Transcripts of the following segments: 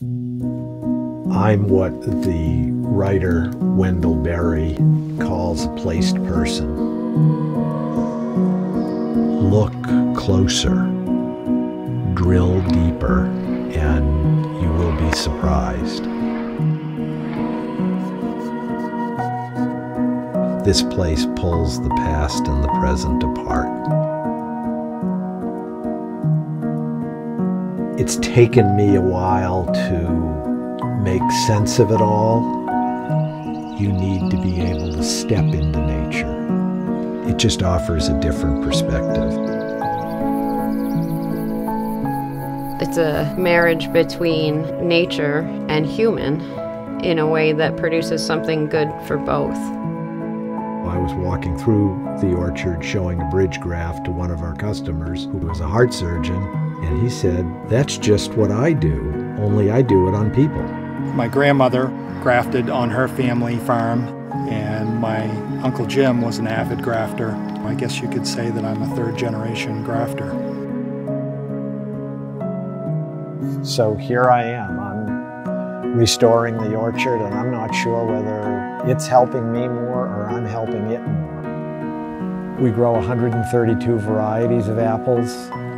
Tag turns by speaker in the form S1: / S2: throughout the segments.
S1: I'm what the writer Wendell Berry calls a placed person. Look closer, drill deeper, and you will be surprised. This place pulls the past and the present apart. It's taken me a while to make sense of it all. You need to be able to step into nature. It just offers a different perspective.
S2: It's a marriage between nature and human in a way that produces something good for both.
S1: I was walking through the orchard showing a bridge graft to one of our customers who was a heart surgeon, and he said, That's just what I do, only I do it on people.
S3: My grandmother grafted on her family farm, and my Uncle Jim was an avid grafter. I guess you could say that I'm a third generation grafter.
S1: So here I am. I'm restoring the orchard, and I'm not sure whether it's helping me more or I'm helping it more. We grow 132 varieties of apples.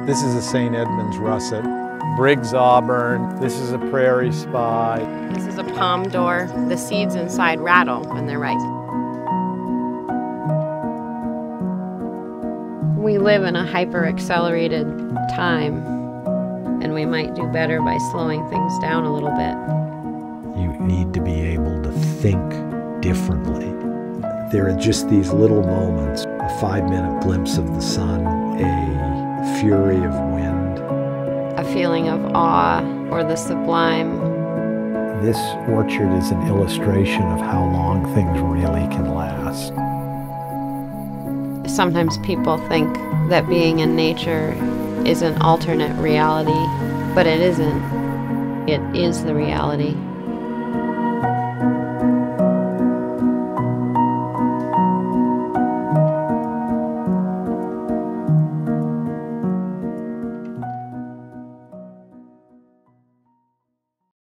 S4: This is a St. Edmunds russet. Briggs Auburn. This is a Prairie Spy.
S2: This is a Pomme d'Or. The seeds inside rattle when they're ripe. We live in a hyper accelerated time, and we might do better by slowing things down a little bit.
S1: You need to be able to think differently. There are just these little moments a five minute glimpse of the sun, a fury of wind,
S2: a feeling of awe or the sublime.
S1: This orchard is an illustration of how long things really can last.
S2: Sometimes people think that being in nature is an alternate reality, but it isn't. It is the reality.